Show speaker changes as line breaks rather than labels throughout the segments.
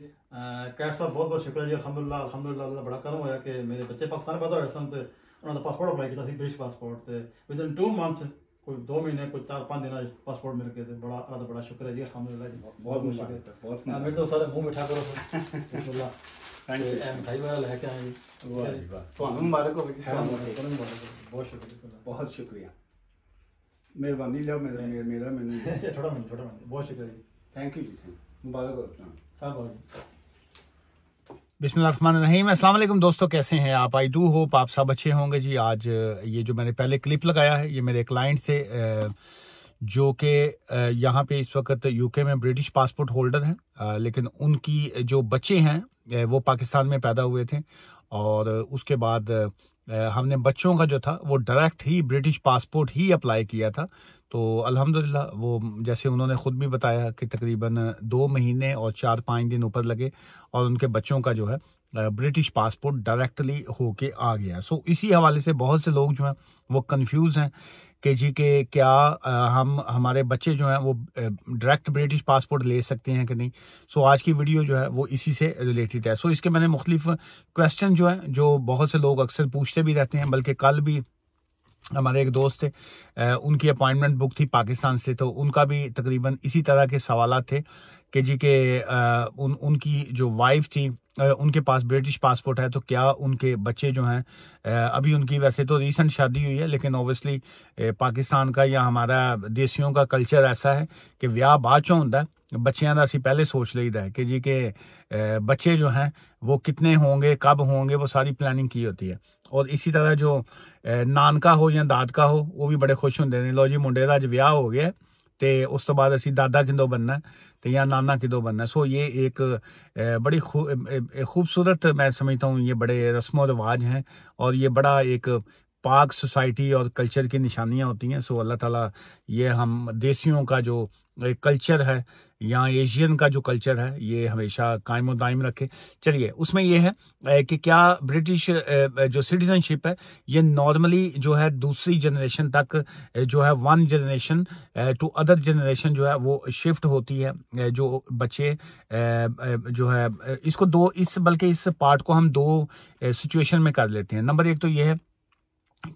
Cat ਸਾਹਿਬ ਬਹੁਤ ਬਹੁਤ ਸ਼ੁਕਰੀਆ ਜੀ ਅਲਹਮਦੁਲਿਲਾ ਅਲਹਮਦੁਲਿਲਾ ਅੱਲਾ ਦਾ ਬੜਾ ਕਰਮ ਹੋਇਆ ਕਿ ਮੇਰੇ ਬੱਚੇ ਪਾਕਿਸਤਾਨ ਪੈਦਾ ਹੋਏ ਸਨ ਤੇ ਉਹਨਾਂ ਦਾ ਪਾਸਪੋਰਟ ਅਪਲਾਈ ਕੀਤਾ ਸੀ ਬ੍ਰਿਟਿਸ਼ ਪਾਸਪੋਰਟ ਤੇ ਵਿਦਨ 2 ਮੰਥ ਕੋਈ 2 ਮਹੀਨੇ ਕੋਈ 4-5 ਦਿਨਾਂ ਵਿੱਚ ਪਾਸਪੋਰਟ ਮਿਲ ਕੇ ਤੇ ਬੜਾ ਅੱਲਾ ਦਾ ਬੜਾ ਸ਼ੁਕਰ ਹੈ ਜੀ ਅਲਹਮਦੁਲਿਲਾ ਜੀ
ਬਹੁਤ ਮੁਬਾਰਕ ਬਹੁਤ
ਹਾਂ, ਮੇਰੇ ਤੋਂ ਸਾਰੇ ਮੂੰਹ ਮਿੱਠਾ ਕਰੋ ਅਲਹਮਦੁਲਿਲਾ
Thank you.
ਤੇ ਮਿਠਾਈ ਵਾਲਾ ਲੈ ਕੇ ਆਏ ਜੀ
ਵਾਹ ਜੀ ਵਾਹ ਤੁਹਾਨੂੰ ਮੁਬਾਰਕ ਹੋਵੇ ਜੀ
ਤੁਹਾਨੂੰ ਤੁਹਾਨੂੰ ਮੁਬਾਰਕ ਹੋਵੇ। ਬਹੁਤ ਸ਼ੁਕਰੀਆ
ਬਹੁਤ ਸ਼ੁਕਰੀਆ ਮਿਹਰਬਾਨੀ ਲਿਓ ਮੇਰਾ ਮੇਰਾ ਮੇਰਾ ਮੈਨੂੰ
ਅੱਛਾ ਥੋੜਾ ਮਿੰਟ ਥੋੜਾ ਮਿੰਟ ਬਹੁਤ ਸ਼ੁਕਰੀਆ ਜੀ
ਥੈਂਕ ਯੂ ਜੀ thank you. ਮੁਬਾਰਕ ਹੋ ਤੁਹਾਨੂੰ
हाँ,
बिस्मिल्लाहिर्रहमानिर्रहीम अस्सलाम दोस्तों, कैसे हैं आप? आई डू होप आप सब अच्छे होंगे जी। आज ये जो मैंने पहले क्लिप लगाया है, ये मेरे क्लाइंट थे जो कि यहाँ पे इस वक्त यूके में ब्रिटिश पासपोर्ट होल्डर हैं लेकिन उनकी जो बच्चे हैं वो पाकिस्तान में पैदा हुए थे। और उसके बाद हमने बच्चों का जो था, वो डायरेक्ट ही ब्रिटिश पासपोर्ट ही अप्लाई किया था। तो अल्हम्दुलिल्लाह, वो जैसे उन्होंने ख़ुद भी बताया कि तकरीबन दो महीने और चार पाँच दिन ऊपर लगे और उनके बच्चों का जो है ब्रिटिश पासपोर्ट डायरेक्टली होके आ गया। सो इसी हवाले से बहुत से लोग जो हैं, वो कंफ्यूज हैं कि जी के क्या हम, हमारे बच्चे जो हैं, वो डायरेक्ट ब्रिटिश पासपोर्ट ले सकते हैं कि नहीं? सो आज की वीडियो जो है, वो इसी से रिलेटेड है। सो इसके मैंने मुख्तलिफ़ क्वेश्चन जो है, जो बहुत से लोग अक्सर पूछते भी रहते हैं, बल्कि कल भी हमारे एक दोस्त थे अ, उनकी अपॉइंटमेंट बुक थी पाकिस्तान से तो उनका भी तकरीबन इसी तरह के सवाल थे कि जी के अ, उन उनकी जो वाइफ थी अ, उनके पास ब्रिटिश पासपोर्ट है तो क्या उनके बच्चे जो हैं अ, अभी उनकी वैसे तो रिसेंट शादी हुई है लेकिन ओबियसली पाकिस्तान का या हमारा देसियों का कल्चर ऐसा है कि ब्याह बाद चों ਹੁੰਦਾ ਹੈ ਬੱਚਿਆਂ ਦਾ ਅਸੀਂ ਪਹਿਲੇ ਸੋਚ ਲਈਦਾ ਹੈ ਕਿ ਜੀ ਕਿ अ, बच्चे जो हैं वो कितने होंगे कब होंगे वो सारी प्लानिंग की होती है और इसी तरह जो ਅ, ਨਾਨਕਾ ਹੋ ਜਾਂ ਦਾਦਕਾ ਹੋ ਉਹ ਵੀ ਬੜੇ ਖੁਸ਼ ਹੁੰਦੇ ਨੇ ਲੋ ਜੀ ਮੁੰਡੇ ਦਾ ਅੱਜ ਵਿਆਹ ਹੋ ਗਿਆ ਤੇ ਉਸ ਤੋਂ ਬਾਅਦ ਅਸੀਂ ਦਾਦਾ ਕਿਦੋਂ बनना ਤੇ ਜਾਂ नाना किदो बनना सो ये एक अ, बड़ी खू- अ, अ, खूबसूरत मैं समझता हूँ ये बड़े रस्म रिवाज हैं और ये बड़ा एक पाक सोसाइटी और कल्चर की निशानियाँ होती हैं, सो अल्लाह ताला ये हम देसियों का जो एक कल्चर है या एशियन का जो कल्चर है, ये हमेशा कायम दायम रखे। चलिए, उसमें ये है कि क्या ब्रिटिश जो सिटीजनशिप है, ये नॉर्मली जो है दूसरी जनरेशन तक जो है one generation to other generation जो है वो शिफ्ट होती है जो बच्चे जो है इसको दो, इस, बल्कि इस पार्ट को हम दो सिचुएशन में कर लेते हैं। नंबर एक तो ये है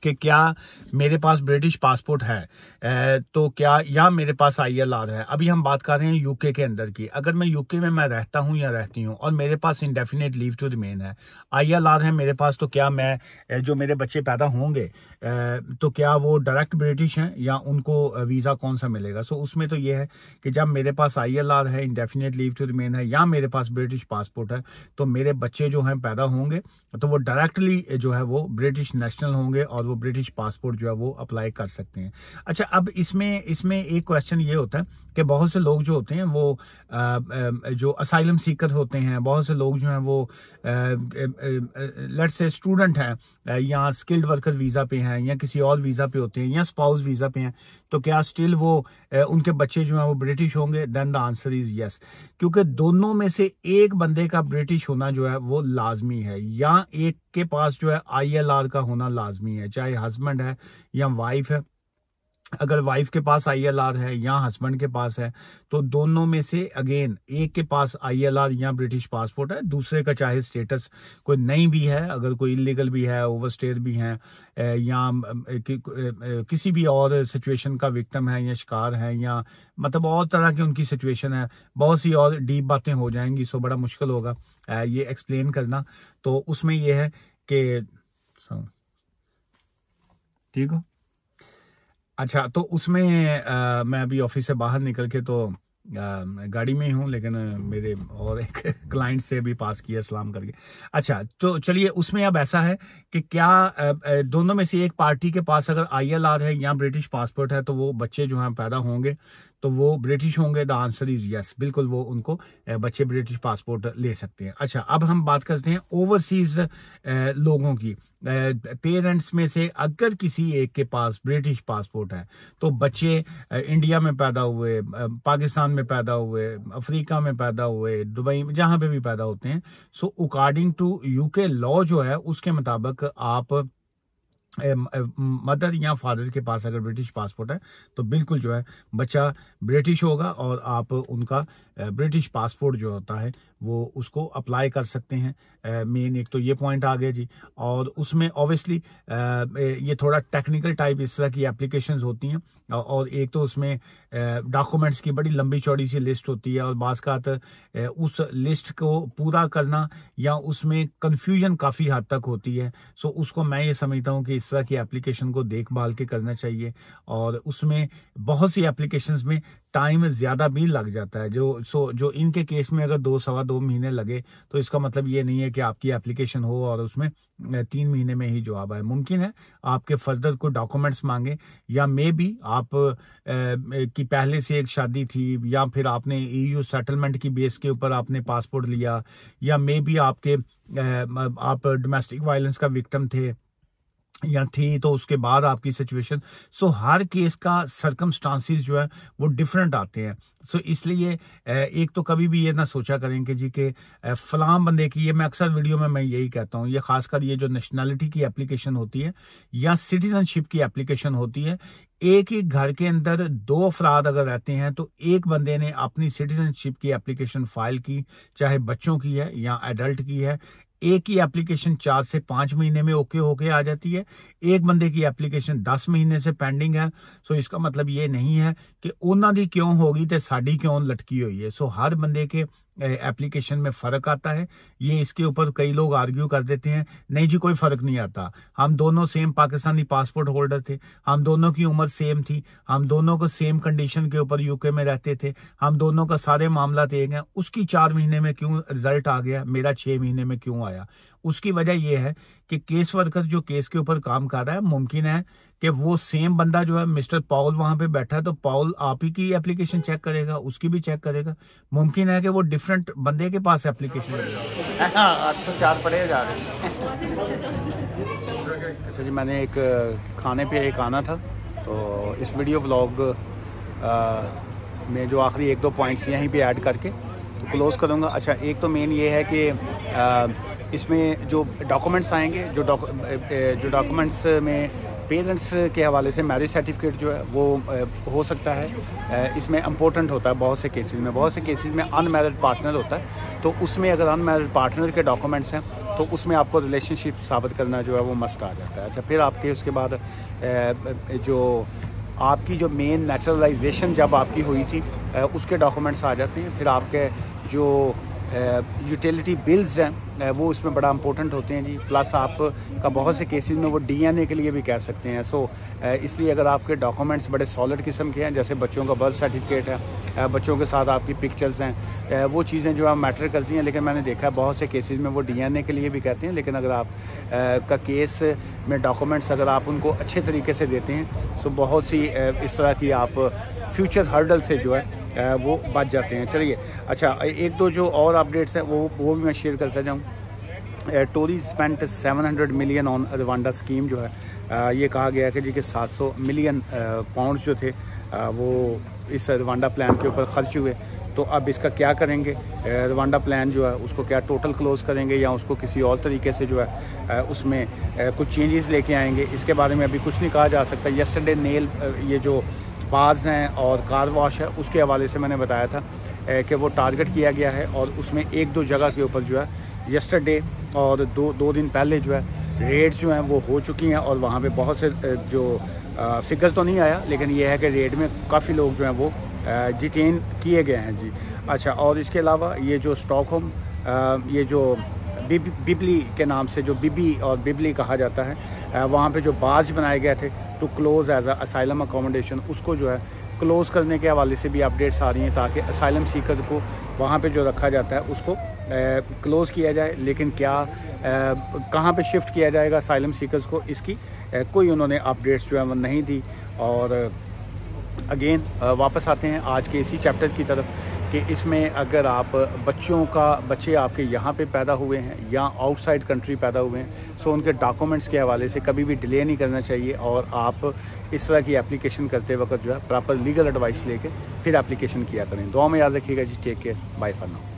कि क्या मेरे पास ब्रिटिश पासपोर्ट है तो क्या, या मेरे पास आई एल आर है। अभी हम बात कर रहे हैं यूके के अंदर की। अगर मैं यूके में मैं रहता हूँ या रहती हूँ और मेरे पास इंडेफिनेट लीव टू रिमेन है, आई एल आर है मेरे पास तो क्या मैं जो मेरे बच्चे पैदा होंगे तो क्या वो डायरेक्ट ब्रिटिश हैं या उनको वीज़ा कौन सा मिलेगा? सो उसमें तो ये है कि जब मेरे पास आई एल आर है इंडेफिनेट लीव टू रिमेन है, या मेरे पास ब्रिटिश पासपोर्ट है तो मेरे बच्चे जो हैं पैदा होंगे तो वो डायरेक्टली जो है वो ब्रिटिश नेशनल होंगे और वो ब्रिटिश पासपोर्ट जो है वो अप्लाई कर सकते हैं। अच्छा अब इसमें इसमें एक क्वेश्चन ये होता है कि बहुत से लोग जो होते हैं वो अ, जो असाइलम सीकर होते हैं बहुत से लोग जो हैं वो लेट्स से स्टूडेंट हैं या स्किल्ड वर्कर वीज़ा पे हैं या किसी और वीज़ा पे होते हैं या स्पाउस वीज़ा पे हैं तो क्या स्टिल वो उनके बच्चे जो हैं वो ब्रिटिश होंगे? Then the answer is yes क्योंकि दोनों में से एक बंदे का ब्रिटिश होना जो है वो लाजमी है या एक के पास जो है आईएलआर का होना लाजमी है। चाहे हस्बैंड है या वाइफ है। अगर वाइफ के पास आईएलआर है या हस्बैंड के पास है तो दोनों में से अगेन एक के पास आईएलआर या ब्रिटिश पासपोर्ट है, दूसरे का चाहे स्टेटस कोई नहीं भी है, अगर कोई इलीगल भी है ओवरस्टेयर भी है या किसी भी और सिचुएशन का विक्टिम है या शिकार है या मतलब और तरह की उनकी सिचुएशन है, बहुत सी और डीप बातें हो जाएँगी सो बड़ा मुश्किल होगा। ये एक्सप्लेन करना तो उसमें यह है कि ठीक हो? अच्छा तो उसमें आ, मैं अभी ऑफ़िस से बाहर निकल के तो आ, गाड़ी में ही हूँ लेकिन मेरे और एक क्लाइंट से भी पास किया सलाम करके। अच्छा तो चलिए उसमें अब ऐसा है कि क्या आ, दोनों में से एक पार्टी के पास अगर आईएलआर है या ब्रिटिश पासपोर्ट है तो वो बच्चे जो हैं पैदा होंगे। तो वो ब्रिटिश होंगे द आंसर इज़ यस बिल्कुल वो उनको बच्चे ब्रिटिश पासपोर्ट ले सकते हैं। अच्छा अब हम बात करते हैं ओवरसीज लोगों की। पेरेंट्स में से अगर किसी एक के पास ब्रिटिश पासपोर्ट है तो बच्चे इंडिया में पैदा हुए पाकिस्तान में पैदा हुए, अफ्रीका में पैदा हुए, दुबई में, जहाँ पे भी पैदा होते हैं so according to UK law जो है, उसके मुताबिक आप मदर या फादर के पास अगर ब्रिटिश पासपोर्ट है तो बिल्कुल जो है, बच्चा ब्रिटिश होगा और आप उनका ब्रिटिश पासपोर्ट जो होता है, वो उसको अप्लाई कर सकते हैं। मेन एक तो ये पॉइंट आ गया जी। और उसमें ऑब्वियसली ये थोड़ा टेक्निकल टाइप इस तरह की एप्लीकेशन होती हैं। और एक तो उसमें डॉक्यूमेंट्स की बड़ी लंबी चौड़ी सी लिस्ट होती है। और बाज़ का उस लिस्ट को पूरा करना या उसमें कन्फ्यूज़न काफ़ी हद तक होती है। सो उसको मैं ये समझता हूँ कि इस तरह की एप्लीकेशन को देखभाल के करना चाहिए। और उसमें बहुत सी एप्लीकेशन में टाइम ज़्यादा भी लग जाता है। जो सो जो इनके केस में अगर दो सवा दो महीने लगे तो इसका मतलब ये नहीं है कि आपकी एप्लीकेशन हो और उसमें तीन महीने में ही जवाब आए। मुमकिन है आपके फर्दर कोई डॉक्यूमेंट्स मांगे या मे भी आप आ, की पहले से एक शादी थी या फिर आपने ईयू सेटलमेंट की बेस के ऊपर आपने पासपोर्ट लिया या मे भी आपके आ, आप डोमेस्टिक वायलेंस का विक्टम थे या थी तो उसके बाद आपकी सिचुएशन सो हर केस का सरकमस्टांसिस जो है, वो डिफरेंट आते हैं। सो इसलिए एक तो कभी भी ये ना सोचा करें कि जी के फलाम बंदे की, ये मैं अक्सर वीडियो में मैं यही कहता हूँ, ये खासकर ये जो नेशनैलिटी की एप्लीकेशन होती है, या सिटीजनशिप की एप्लीकेशन होती है, एक ही घर के अंदर दो अफराद अगर रहते हैं तो एक बंदे ने अपनी सिटीजनशिप की एप्लीकेशन फ़ाइल की, चाहे बच्चों की है या एडल्ट की है एक ही एप्लीकेशन चार से पाँच महीने में ओके होके आ जाती है। एक बंदे की एप्लीकेशन दस महीने से पेंडिंग है। सो इसका मतलब ये नहीं है कि उन्होंने क्यों होगी तो साड़ी क्यों लटकी हुई है। सो हर बंदे के एप्लीकेशन में फ़र्क आता है। ये इसके ऊपर कई लोग आर्ग्यू कर देते हैं, नहीं जी, कोई फ़र्क नहीं आता। हम दोनों सेम पाकिस्तानी पासपोर्ट होल्डर थे। हम दोनों की उम्र सेम थी। हम दोनों को सेम कंडीशन के ऊपर यूके में रहते थे। हम दोनों का सारे मामला एक हैं उसकी चार महीने में क्यों रिज़ल्ट आ गया? मेरा छह महीने में क्यों आया? उसकी वजह यह है कि केस वर्कर जो केस के ऊपर काम कर रहा है मुमकिन है कि वो सेम बंदा जो है मिस्टर पाउल वहाँ पे बैठा है तो पाउल आप ही की एप्लीकेशन चेक करेगा उसकी भी चेक करेगा। मुमकिन है कि वो डिफरेंट बंदे के पास एप्लीकेशन चार पड़े जा रहे अच्छा जी मैंने एक खाने पे एक आना था तो इस वीडियो ब्लॉग में जो आखिरी एक दो पॉइंट्स यहीं पे ऐड करके तो क्लोज़ करूँगा। अच्छा एक तो मेन ये है कि इसमें जो डॉक्यूमेंट्स आएँगे, जो जो डॉक्यूमेंट्स में पेरेंट्स के हवाले से मैरिज सर्टिफिकेट जो है, वो हो सकता है। इसमें इम्पोर्टेंट होता है बहुत से केसेस में। बहुत से केसेस में अनमेरिड पार्टनर होता है। तो उसमें अगर अनमेरिड पार्टनर के डॉक्यूमेंट्स हैं तो उसमें आपको रिलेशनशिप साबित करना जो है, वो मस्ट आ जाता है। अच्छा फिर आपके उसके बाद जो आपकी जो मेन नेचुरलाइजेशन जब आपकी हुई थी उसके डॉक्यूमेंट्स आ जाते हैं। फिर आपके जो यूटिलिटी बिल्स हैं वो इसमें बड़ा इंपॉर्टेंट होते हैं जी। प्लस आप का बहुत से केसेस में वो डीएनए के लिए भी कह सकते हैं। सो इसलिए अगर आपके डॉक्यूमेंट्स बड़े सॉलिड किस्म के हैं, जैसे बच्चों का बर्थ सर्टिफिकेट है बच्चों के साथ आपकी पिक्चर्स हैं वो चीज़ें जो है मैटर करती हैं, लेकिन मैंने देखा है बहुत से केसेज में वो डीएनए के लिए भी कहते हैं, लेकिन अगर आप का केस में डॉक्यूमेंट्स अगर आप उनको अच्छे तरीके से देते हैं तो बहुत सी इस तरह की आप फ्यूचर हर्डल से जो है वो बच जाते हैं। चलिए अच्छा एक दो जो और अपडेट्स हैं, वो वो भी मैं शेयर करता जाऊँ। Tory spent 700 million on Rwanda scheme जो है। ये कहा गया है कि जी के 700 मिलियन पाउंड्स जो थे वो इस रवांडा प्लान के ऊपर खर्च हुए। तो अब इसका क्या करेंगे? रवांडा प्लान जो है, उसको क्या टोटल क्लोज़ करेंगे या उसको किसी और तरीके से जो है उसमें कुछ चेंजेस लेके आएँगे? इसके बारे में अभी कुछ नहीं कहा जा सकता। यस्टरडे नेल ये जो बाज़ हैं और कार वॉश है, उसके हवाले से मैंने बताया था कि वो टारगेट किया गया है और उसमें एक दो जगह के ऊपर जो है यस्टरडे और दो दो दिन पहले जो है रेड्स जो हैं वो हो चुकी हैं और वहाँ पे बहुत से जो फिगर तो नहीं आया, लेकिन ये है कि रेड में काफ़ी लोग जो हैं वो डिटेन किए गए हैं, जी। अच्छा और इसके अलावा ये जो स्टॉक होम ये जो बिबली के नाम से जो बिबी और बिबली कहा जाता है वहाँ पे जो बाज बनाए गए थे to close as asylum accommodation उसको जो है क्लोज़ करने के हवाले से भी अपडेट्स आ रही हैं ताकि असाइलम सीकर को वहाँ पे जो रखा जाता है, उसको क्लोज़ किया जाए। लेकिन क्या कहाँ पे शिफ्ट किया जाएगा असाइलम सीकर्स को, इसकी कोई उन्होंने अपडेट्स जो है वो नहीं दी। और अगेन वापस आते हैं आज के इसी चैप्टर की तरफ़। कि इसमें अगर आप बच्चों का, बच्चे आपके यहाँ पे पैदा हुए हैं या आउटसाइड कंट्री पैदा हुए हैं सो उनके डॉक्यूमेंट्स के हवाले से कभी भी डिले नहीं करना चाहिए और आप इस तरह की एप्लीकेशन करते वक्त जो है प्रॉपर लीगल एडवाइस लेके फिर एप्लीकेशन किया करें। दुआ में याद रखिएगा जी take care bye for now